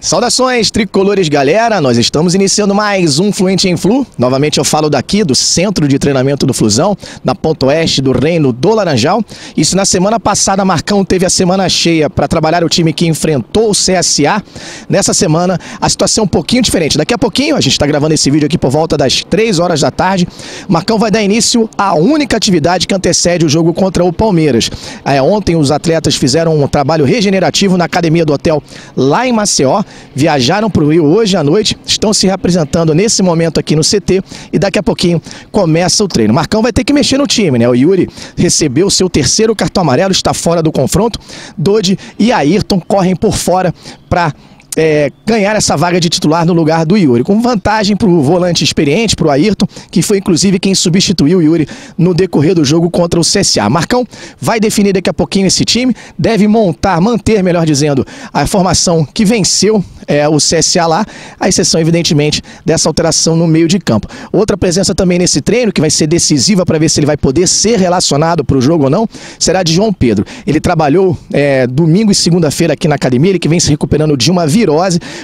Saudações, tricolores galera, nós estamos iniciando mais um Fluente em Flu. Novamente eu falo daqui do Centro de Treinamento do Flusão, na ponta oeste do Reino do Laranjal. Isso na semana passada, Marcão teve a semana cheia para trabalhar o time que enfrentou o CSA. Nessa semana, a situação é um pouquinho diferente. Daqui a pouquinho, a gente está gravando esse vídeo aqui por volta das 3 horas da tarde. Marcão vai dar início à única atividade que antecede o jogo contra o Palmeiras. É, ontem os atletas fizeram um trabalho regenerativo na academia do hotel lá em Maceió viajaram para o Rio hoje à noite, estão se representando nesse momento aqui no CT e daqui a pouquinho começa o treino. Marcão vai ter que mexer no time, né? O Yuri recebeu seu terceiro cartão amarelo, está fora do confronto. Dodi e Ayrton correm por fora para é, ganhar essa vaga de titular no lugar do Yuri, com vantagem para o volante experiente, para o Ayrton, que foi inclusive quem substituiu o Yuri no decorrer do jogo contra o CSA. Marcão vai definir daqui a pouquinho esse time, deve montar, manter, melhor dizendo, a formação que venceu é, o CSA lá, a exceção, evidentemente, dessa alteração no meio de campo. Outra presença também nesse treino, que vai ser decisiva para ver se ele vai poder ser relacionado para o jogo ou não, será de João Pedro. Ele trabalhou é, domingo e segunda-feira aqui na academia, ele que vem se recuperando de uma virose,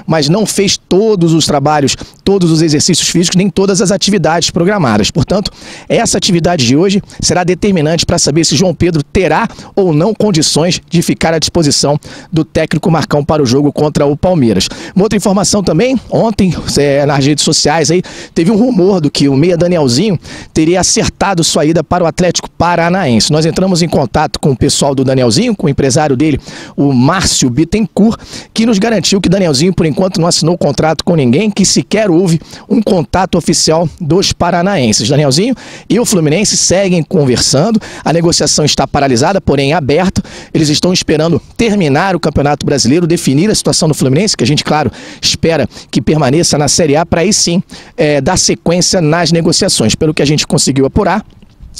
mas não fez todos os trabalhos, todos os exercícios físicos, nem todas as atividades programadas. Portanto, essa atividade de hoje será determinante para saber se João Pedro terá ou não condições de ficar à disposição do técnico Marcão para o jogo contra o Palmeiras. Uma outra informação também, ontem, é, nas redes sociais aí, teve um rumor do que o meia Danielzinho teria acertado sua ida para o Atlético Paranaense. Nós entramos em contato com o pessoal do Danielzinho, com o empresário dele, o Márcio Bittencourt, que nos garantiu que Danielzinho, por enquanto, não assinou contrato com ninguém, que sequer houve um contato oficial dos paranaenses. Danielzinho e o Fluminense seguem conversando, a negociação está paralisada, porém aberta. Eles estão esperando terminar o Campeonato Brasileiro, definir a situação do Fluminense, que a gente claro, espera que permaneça na Série A para aí sim é, dar sequência nas negociações. Pelo que a gente conseguiu apurar,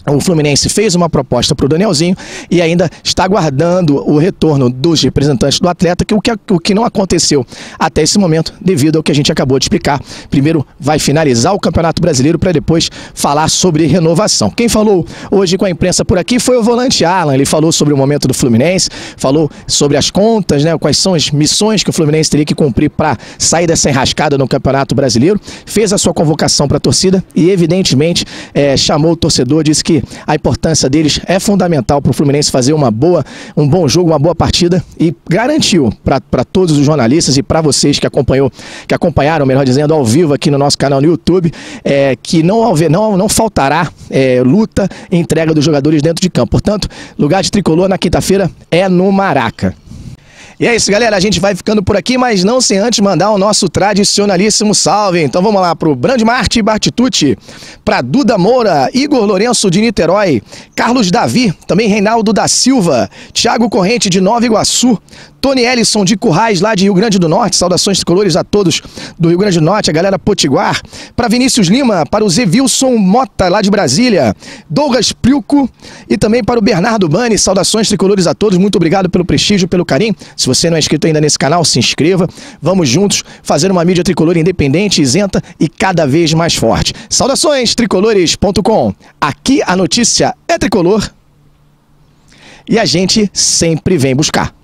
o Fluminense fez uma proposta para o Danielzinho e ainda está aguardando o retorno dos representantes do atleta, que o, que o que não aconteceu até esse momento, devido ao que a gente acabou de explicar. Primeiro vai finalizar o Campeonato Brasileiro para depois falar sobre renovação. Quem falou hoje com a imprensa por aqui foi o volante Alan. Ele falou sobre o momento do Fluminense, falou sobre as contas, né, quais são as missões que o Fluminense teria que cumprir para sair dessa enrascada no Campeonato Brasileiro. Fez a sua convocação para a torcida e, evidentemente, é, chamou o torcedor, disse que a importância deles é fundamental para o Fluminense fazer uma boa, um bom jogo, uma boa partida e garantiu para todos os jornalistas e para vocês que acompanhou, que acompanharam, melhor dizendo, ao vivo aqui no nosso canal no YouTube, é, que não, não, não faltará é, luta e entrega dos jogadores dentro de campo. Portanto, lugar de tricolor na quinta-feira é no Maraca. E é isso, galera. A gente vai ficando por aqui, mas não sem antes mandar o nosso tradicionalíssimo salve. Então vamos lá pro Brandmart Bartitucci, para Duda Moura, Igor Lourenço de Niterói, Carlos Davi, também Reinaldo da Silva, Thiago Corrente de Nova Iguaçu, Tony Ellison de Currais, lá de Rio Grande do Norte. Saudações tricolores a todos do Rio Grande do Norte, a galera Potiguar. Para Vinícius Lima, para o Zé Wilson Mota, lá de Brasília. Douglas Priuco e também para o Bernardo Bani. Saudações tricolores a todos. Muito obrigado pelo prestígio, pelo carinho. Se você não é inscrito ainda nesse canal, se inscreva. Vamos juntos fazer uma mídia tricolor independente, isenta e cada vez mais forte. Saudações tricolores.com. Aqui a notícia é tricolor e a gente sempre vem buscar.